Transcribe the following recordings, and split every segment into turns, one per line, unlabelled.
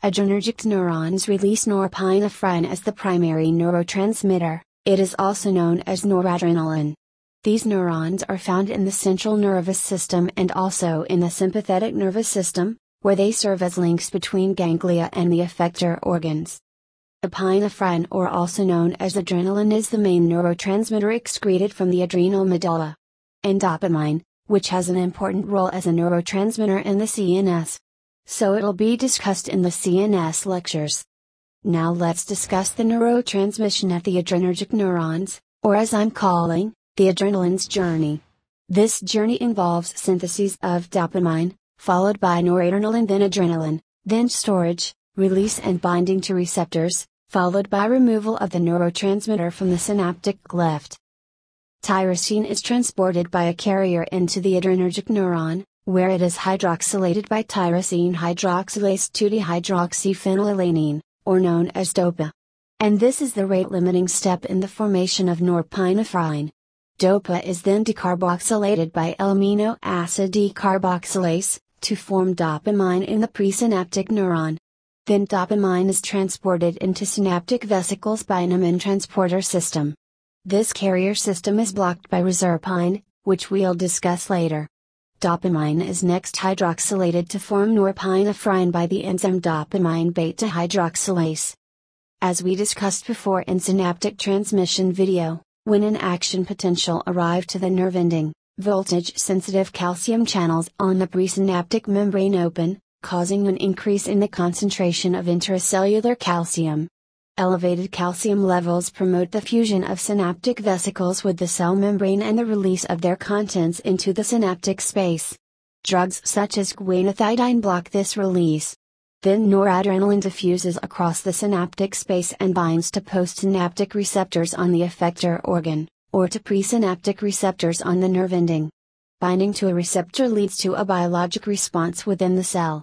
Adrenergic neurons release norepinephrine as the primary neurotransmitter, it is also known as noradrenaline. These neurons are found in the central nervous system and also in the sympathetic nervous system, where they serve as links between ganglia and the effector organs. Epinephrine or also known as adrenaline is the main neurotransmitter excreted from the adrenal medulla. And dopamine, which has an important role as a neurotransmitter in the CNS. So it'll be discussed in the CNS lectures. Now let's discuss the neurotransmission of the adrenergic neurons, or as I'm calling, the adrenaline's journey. This journey involves synthesis of dopamine, followed by noradrenaline then adrenaline, then storage, release and binding to receptors, followed by removal of the neurotransmitter from the synaptic cleft. Tyrosine is transported by a carrier into the adrenergic neuron, where it is hydroxylated by tyrosine hydroxylase 2-dihydroxyphenylalanine, or known as DOPA. And this is the rate limiting step in the formation of norepinephrine. DOPA is then decarboxylated by L-amino acid decarboxylase, to form dopamine in the presynaptic neuron. Then dopamine is transported into synaptic vesicles by an amine transporter system. This carrier system is blocked by reserpine, which we'll discuss later. Dopamine is next hydroxylated to form norepinephrine by the enzyme dopamine beta hydroxylase. As we discussed before in synaptic transmission video, when an action potential arrive to the nerve ending, voltage sensitive calcium channels on the presynaptic membrane open, causing an increase in the concentration of intracellular calcium. Elevated calcium levels promote the fusion of synaptic vesicles with the cell membrane and the release of their contents into the synaptic space. Drugs such as guanethidine block this release. Then noradrenaline diffuses across the synaptic space and binds to postsynaptic receptors on the effector organ, or to presynaptic receptors on the nerve ending. Binding to a receptor leads to a biologic response within the cell.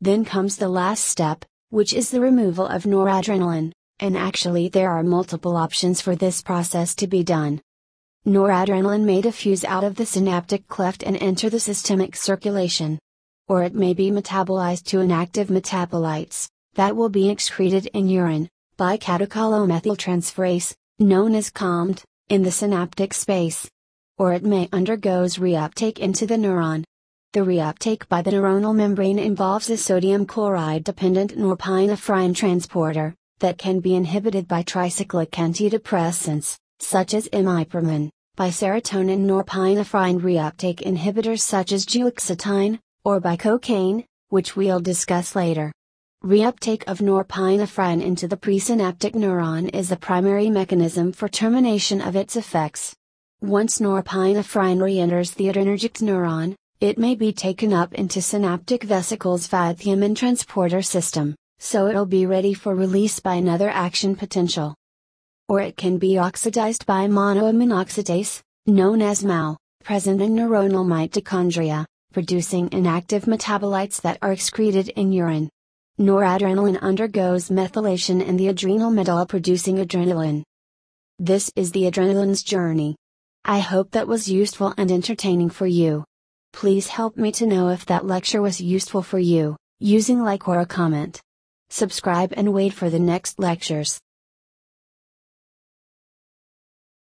Then comes the last step, which is the removal of noradrenaline, and actually there are multiple options for this process to be done. Noradrenaline may diffuse out of the synaptic cleft and enter the systemic circulation. Or it may be metabolized to inactive metabolites, that will be excreted in urine, by catechol-O-methyltransferase, known as COMT, in the synaptic space. Or it may undergoes reuptake into the neuron, the reuptake by the neuronal membrane involves a sodium chloride dependent norepinephrine transporter, that can be inhibited by tricyclic antidepressants, such as imipramine, by serotonin norepinephrine reuptake inhibitors such as duloxetine, or by cocaine, which we'll discuss later. Reuptake of norepinephrine into the presynaptic neuron is the primary mechanism for termination of its effects. Once norepinephrine re-enters the adrenergic neuron, it may be taken up into synaptic vesicles via the amine transporter system, so it'll be ready for release by another action potential. Or it can be oxidized by monoamine oxidase, known as MAO, present in neuronal mitochondria, producing inactive metabolites that are excreted in urine. Noradrenaline undergoes methylation in the adrenal medulla producing adrenaline. This is the adrenaline's journey. I hope that was useful and entertaining for you. Please help me to know if that lecture was useful for you, using like or a comment. Subscribe and wait for the next lectures.